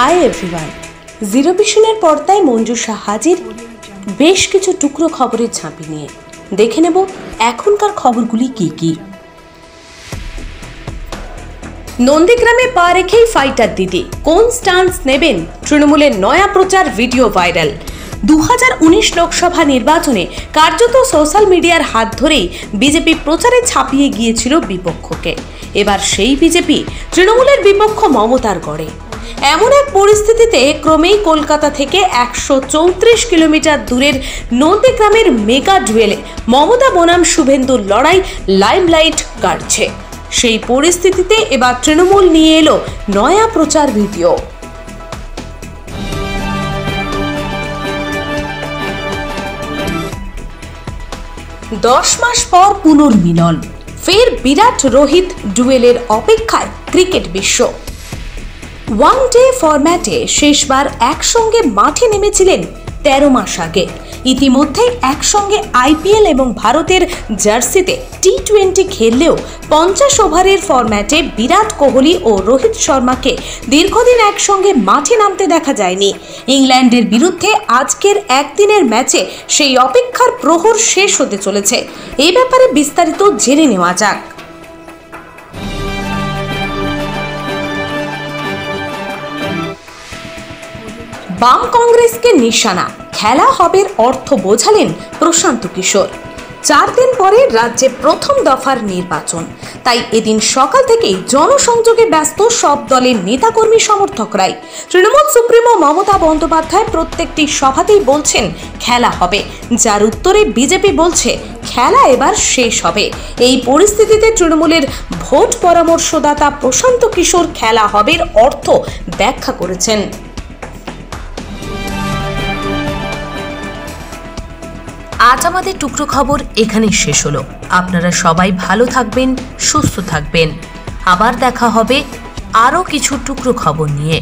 Hi everyone, zero ভিশনের পর্দায় মঞ্জুষা হাজির বেশ কিছু টুকরো খবরের ঝাঁপি নিয়ে। দেখে নেব এখনকার খবরগুলি কি কি। নন্দীগ্রামে পা রেখেই ফাইটার দিদি, কোন স্টান্স নেবেন? তৃণমূলের নয়া প্রচার ভিডিও ভাইরাল। দু হাজার উনিশ লোকসভা নির্বাচনে কার্যত সোশ্যাল মিডিয়ার হাত ধরেই বিজেপি প্রচারে ছাপিয়ে গিয়েছিল বিপক্ষকে। এবার সেই বিজেপি তৃণমূলের বিপক্ষ মমতার গড়ে। এমন এক পরিস্থিতিতে ক্রমেই কলকাতা থেকে একশো চৌত্রিশ কিলোমিটার দূরের নন্দীগ্রামের মেগা ডুয়েলে মমতা বনাম শুভেন্দুর লড়াই লাইমলাইট কাটছে। সেই পরিস্থিতিতে এবার তৃণমূল নিয়ে এলো নয়া প্রচার ভিডিও। দশ মাস পর পুনর্মিলন, ফের বিরাট রোহিত ডুয়েলের অপেক্ষায় ক্রিকেট বিশ্ব। ওয়ান ডে ফরম্যাটে শেষবার একসঙ্গে মাঠে নেমেছিলেন তেরো মাস আগে। ইতিমধ্যে একসঙ্গে আইপিএল এবং ভারতের জার্সিতে টি টোয়েন্টি খেললেও পঞ্চাশ ওভারের ফরম্যাটে বিরাট কোহলি ও রোহিত শর্মাকে দীর্ঘদিন একসঙ্গে মাঠে নামতে দেখা যায়নি। ইংল্যান্ডের বিরুদ্ধে আজকের একদিনের ম্যাচে সেই অপেক্ষার প্রহর শেষ হতে চলেছে। এ ব্যাপারে বিস্তারিত জেনে নেওয়া যাক। বাম কংগ্রেসকে নিশানা। খেলা হবের অর্থ বোঝালেন প্রশান্ত কিশোর। চার দিন পরে রাজ্যে প্রথম দফার নির্বাচন। তাই এদিন সকাল থেকেই জনসংযোগে ব্যস্ত সব দলের নেতাকর্মী সমর্থকরাই। তৃণমূল সুপ্রিমো মমতা বন্দ্যোপাধ্যায় প্রত্যেকটি সভাতেই বলছেন, খেলা হবে। যার উত্তরে বিজেপি বলছে, খেলা এবার শেষ হবে। এই পরিস্থিতিতে তৃণমূলের ভোট পরামর্শদাতা প্রশান্ত কিশোর খেলা হবের অর্থ ব্যাখ্যা করেছেন। আজ আমাদের টুকরো খবর এখানেই শেষ হলো। আপনারা সবাই ভালো থাকবেন, সুস্থ থাকবেন। আবার দেখা হবে আরও কিছু টুকরো খবর নিয়ে।